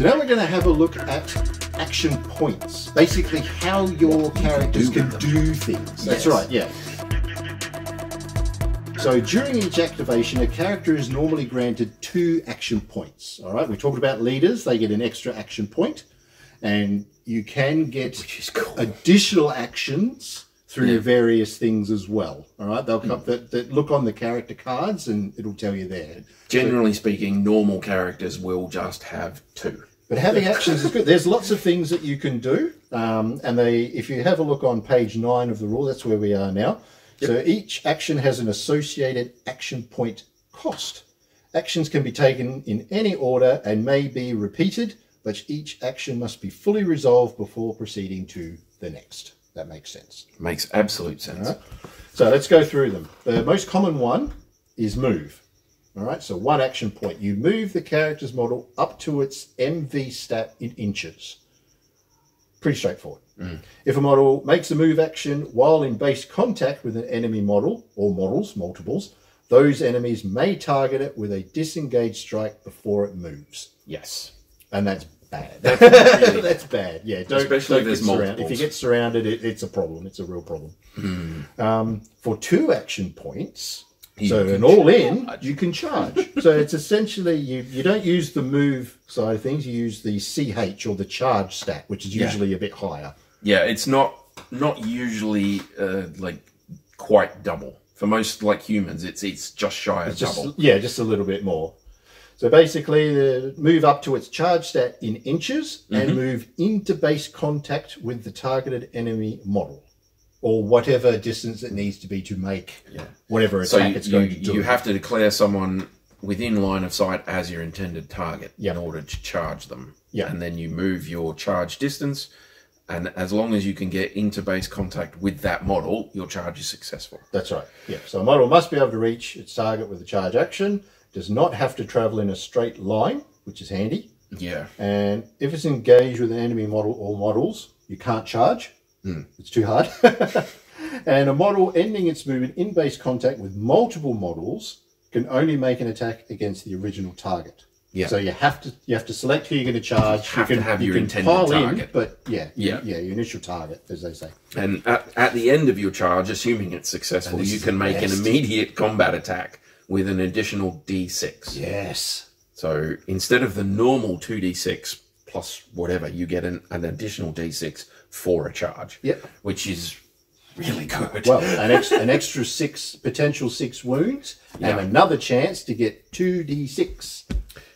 So now we're going to have a look at action points. Basically, how your characters do can do things. That's Yes. right, yeah. So during each activation, a character is normally granted two action points. All right, we talked about leaders; they get an extra action point, and you can get cool. additional actions through Yeah. various things as well. All right, they'll come that, that look on the character cards, and it'll tell you there. Generally speaking, normal characters will just have two. But having actions is good. There's lots of things that you can do, um, and they, if you have a look on page nine of the rule, that's where we are now. So each action has an associated action point cost. Actions can be taken in any order and may be repeated, but each action must be fully resolved before proceeding to the next. That makes sense. Makes absolute sense. Alright. So let's go through them. The most common one is move. All right, so one action point. You move the character's model up to its MV stat in inches. Pretty straightforward. Mm. If a model makes a move action while in base contact with an enemy model or models, multiples, those enemies may target it with a disengaged strike before it moves. Yes. And that's bad. That's really That's bad. Yeah, don't, Especially don't if get there's surrounded. If you get surrounded, it, it's a problem. It's a real problem. Um, for two action points, You so an all in, you can charge. so it's essentially you you don't use the move side of things. You use the CH or the charge stat, which is Yeah. usually a bit higher. Yeah, it's not not usually uh, like quite double. For most like humans, it's it's just shy of It's just double. yeah, just a little bit more. So basically, the move up to its charge stat in inches Mm-hmm. and move into base contact with the targeted enemy model, or whatever distance it needs to be to make Yeah. whatever attack So you, it's you, going to do. you have to declare someone within line of sight as your intended target Yeah. in order to charge them. Yeah. And then you move your charge distance, and as long as you can get into base contact with that model, your charge is successful. That's right. Yeah. So a model must be able to reach its target with a charge action. Does not have to travel in a straight line, which is handy. Yeah. And if it's engaged with an enemy model or models, you can't charge. Hmm. It's too hard. and a model ending its movement in base contact with multiple models can only make an attack against the original target. Yeah. So you have to you have to select who you're going to charge. You have to have you your can intended target. In, but yeah, Yeah. yeah, your initial target, as they say. And at, at the end of your charge, assuming it's successful, you can make an immediate combat attack with an additional d6. Yes. So instead of the normal 2d6 plus whatever, you get an, an additional d6 for a charge. Yep. Which is really good. Well, an extra, an extra six potential six wounds, and Yeah. another chance to get two d six,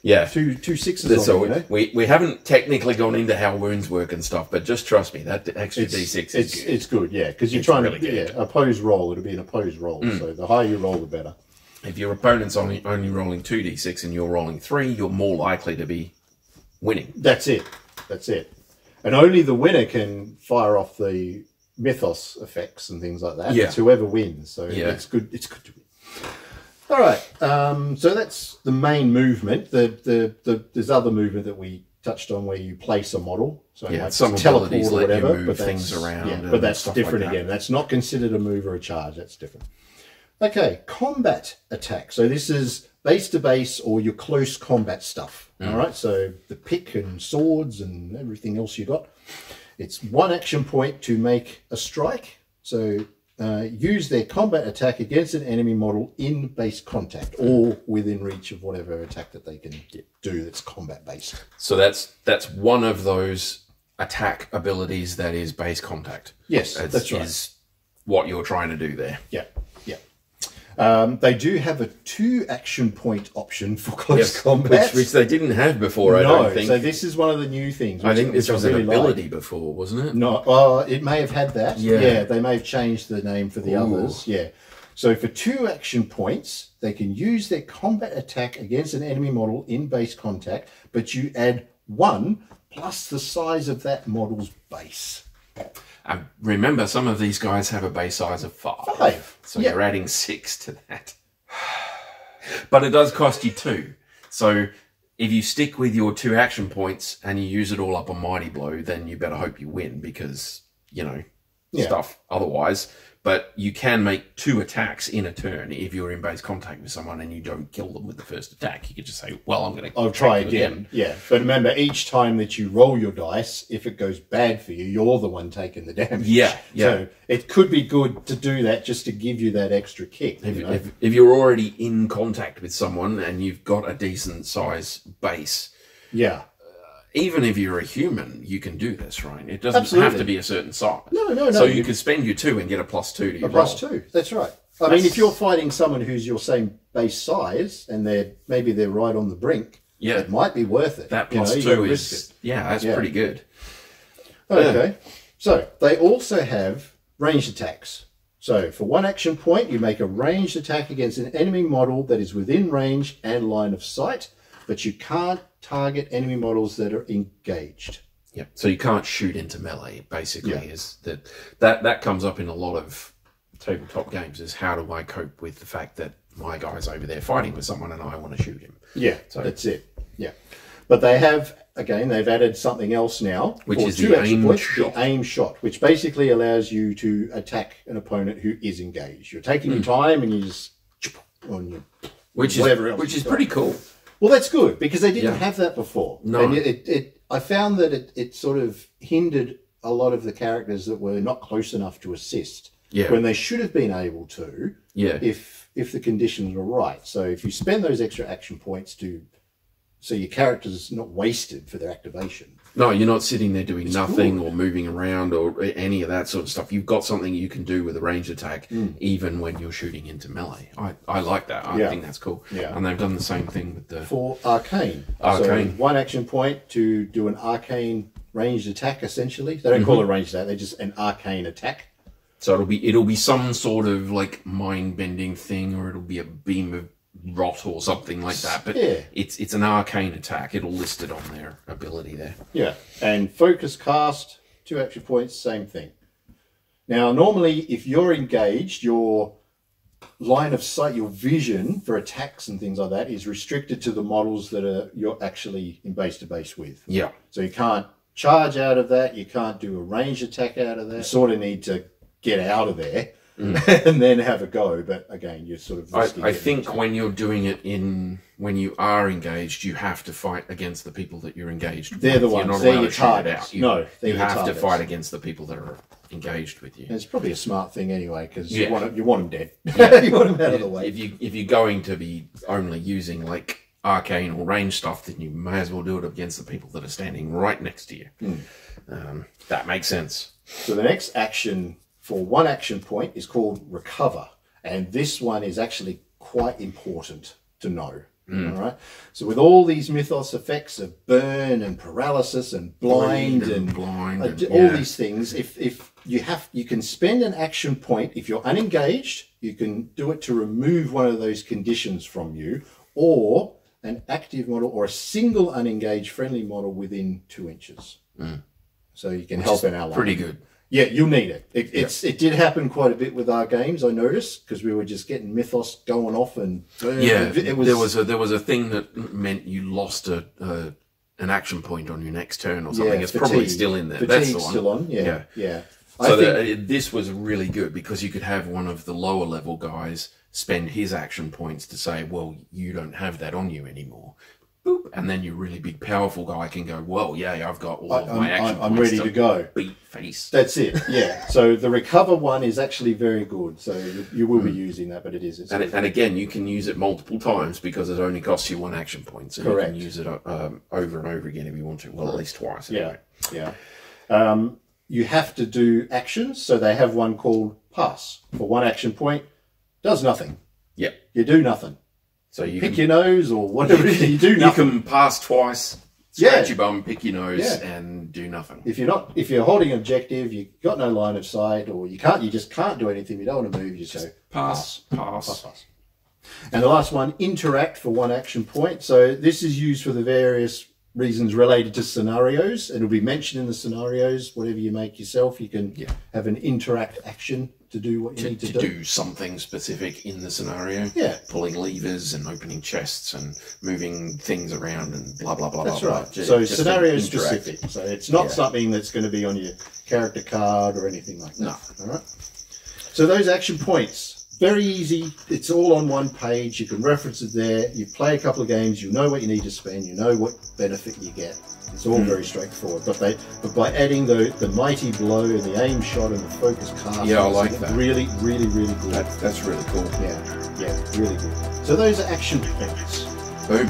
yeah. two two sixes on So you know? we, we haven't technically gone into how wounds work and stuff, but just trust me, that extra It's, d6 is it's, good. it's good, yeah, because you're It's trying really to good. Mm. yeah oppose roll. It'll be an opposed roll, so the higher you roll, the better. If your opponent's only, only rolling 2d6 and you're rolling 3, you're more likely to be winning. That's it. That's it. And only the winner can fire off the mythos effects and things like that. Yeah. It's whoever wins. So Yeah. it's good. It's good to win. All right. Um, so that's the main movement. The, the the there's other movement that we touched on where you place a model. So Yeah, like some teleport or whatever. but things around Yeah, but that's stuff like different that. again. That's not considered a move or a charge. That's different. Okay, combat attack. So this is base to base or your close combat stuff. Mm. All right. So the pick and swords and everything else you got. It's one action point to make a strike. So uh, use their combat attack against an enemy model in base contact or within reach of whatever attack that they can do that's combat based. So that's that's one of those attack abilities that is base contact. Yes, That's, that's right. is what you're trying to do there. Yeah, yeah. Um, they do have a two action point option for close combat. which, which they didn't have before. I no, don't think. so this is one of the new things. I think this which was really an like. ability before, wasn't it? No, well, it may have had that. Yeah. Yeah. they may have changed the name for the Ooh. others. Yeah. So for two action points, they can use their combat attack against an enemy model in base contact, but you add one plus the size of that model's base. And remember, some of these guys have a base size of five. Five, So yeah. you're adding six to that. but it does cost you two. So if you stick with your two action points and you use it all up on Mighty Blow, then you better hope you win because, you know, Yeah. stuff otherwise. But you can make two attacks in a turn if you're in base contact with someone and you don't kill them with the first attack. You could just say, "Well, I'm going to I'll try again. Yeah, but remember, each time that you roll your dice, if it goes bad for you, you're the one taking the damage. Yeah, yeah. So it could be good to do that just to give you that extra kick. If, you know? if, if you're already in contact with someone and you've got a decent size base, yeah. Even if you're a human, you can do this, right? It doesn't have to be a certain size. No, no, no. So you can spend your two and get a plus two to your A plus roll. two. That's right. I That's- mean, if you're fighting someone who's your same base size and they're maybe they're right on the brink, Yeah. it might be worth it. That plus you gotta two risk is yeah, that's Yeah. pretty good. Okay. So they also have ranged attacks. So for one action point, you make a ranged attack against an enemy model that is within range and line of sight, but you can't target enemy models that are engaged. Yeah. So you can't shoot into melee. Basically, Yeah. is that that that comes up in a lot of tabletop games? Is how do I cope with the fact that my guy's over there fighting with someone and I want to shoot him? Yeah, So that's it. Yeah, but they have again they've added something else now, Which is the aim points, shot. The aim shot, which basically allows you to attack an opponent who is engaged. You're taking your hmm. time and you just on your. Which is which is pretty cool. Well, that's good because they didn't Yeah. have that before. No. and it, it, I found that it, it sort of hindered a lot of the characters that were not close enough to assist Yeah. when they should have been able to Yeah. if if the conditions were right. So if you spend those extra action points to so your character's not wasted for their activation. No, you're not sitting there doing nothing or moving around or any of that sort of stuff. You've got something you can do with a ranged attack, even when you're shooting into melee. I, I like that. I. Yeah. think that's cool. Yeah. And they've done the same thing with the. For arcane. Arcane. So one action point to do an arcane ranged attack essentially. They don't Mm-hmm. call it ranged attack, they're just an arcane attack. So it'll be it'll be some sort of like mind bending thing, or it'll be a beam of rot or something like that. But Yeah. it's it's an arcane attack. It'll list it on their ability there. Yeah, and focus cast, two action points, same thing. Now, normally, if you're engaged, your line of sight, your vision for attacks and things like that is restricted to the models that are you're actually in base to base with. Yeah. So you can't charge out of that. You can't do a ranged attack out of that. You sort of need to get out of there and then have a go. But again, you're sort of. Mm. I, I think when you're doing it in when you are engaged, you have to fight against the people that you're engaged. They're the with. You're ones. not They're your to shoot it targets. out. You, No, you have targets. to fight against the people that are engaged with you. And it's probably a smart thing anyway because Yeah. you want you want them dead. you want them out of the way. If you if you're going to be only using like arcane or range stuff, then you may as well do it against the people that are standing right next to you. Hmm. Um, that makes sense. So the next action for one action point is called recover, and this one is actually quite important to know. Hmm. All right. So with all these mythos effects of burn and paralysis and blind Bleed and, blind, uh, and, d- all yeah. these things, if if you have, you can spend an action point if you're unengaged. You can do it to remove one of those conditions from you, or an active model or a single unengaged friendly model within two inches. So you can help an ally. Pretty good. Yeah, you'll need it. it it's it did happen quite a bit with our games. I noticed because we were just getting mythos going off and Yeah, it was, there was a there was a thing that meant you lost a, an action point on your next turn or something. yeah, it's probably still in there. That's the one. still on. Yeah, Yeah. yeah. So I think, the, uh, this was really good because you could have one of the lower level guys spend his action points to say, "Well, you don't have that on you anymore." Boop, and then your really big, powerful guy can go, "Well, yeah, I've got all I, of I'm, my action I'm, I'm ready to go. beat face." That's it. Yeah. so the recover one is actually very good. So you, you will be using that, but it is. Hmm. And, and again, you can use it multiple times because it only costs you one action point. So Correct. you can use it um, over and over again if you want to. Well, at least twice. yeah, yeah. Um, you have to do actions. So they have one called pass for one action point. Does nothing. Yeah. You do nothing. So you Pick can, your nose or whatever is. You do you can pass twice, Yeah. scratch your bum, pick your nose, Yeah. and do nothing. if you're not if you're holding an objective, you've got no line of sight, or you can't, you just can't do anything. You don't want to move. You just Pass, pass. pass, pass. And the last one, interact for one action point. So this is used for the various reasons related to scenarios. It'll be mentioned in the scenarios. Whatever you make yourself, you can Yeah. have an interact action to do what you to, need to, to do. do something specific in the scenario. Yeah. Pulling levers and opening chests and moving things around and blah blah blah That's blah. right. blah. Ju- so just scenario specific. So it's not Yeah. something that's going to be on your character card or anything like that. No. All right. So those action points, very easy. It's all on one page. You can reference it there. You play a couple of games. You know what you need to spend. You know what benefit you get. It's all Hmm. very straightforward. But they, but by adding the the mighty blow and the aim shot and the focus cast, Yeah, I like that. Really, really, really good. That, that's really cool. yeah, yeah, really good. So those are action points. Boom.